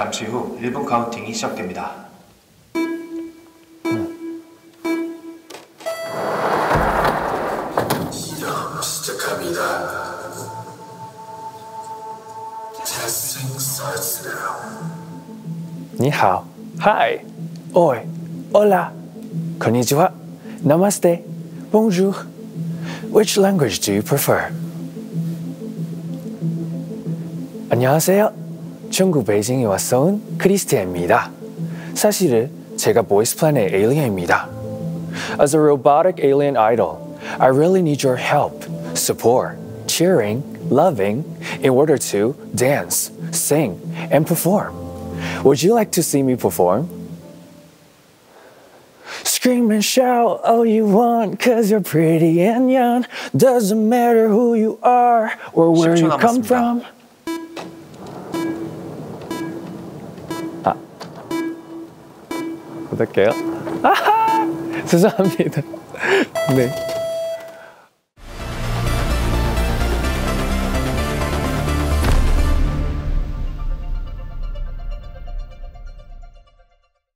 잠시 후 1분 카운팅이 시작됩니다. 시작합니다. Testing starts now. 你好，Hi, Oi, Hola, Konnichiwa, Namaste, Bonjour. Which language do you prefer? 안녕하세요. 중국 베이징에 와서 온 크리스티안입니다. 사실은 제가 보이스 플랜의 에일리언입니다. As a robotic alien idol, I really need your help, support, cheering, loving in order to dance, sing, and perform. Would you like to see me perform? Scream and shout all you want, cause you're pretty and young. Doesn't matter who you are or where 10초 you come 남았습니다. from. 아. 부탁해요. 아하! 죄송합니다. 네.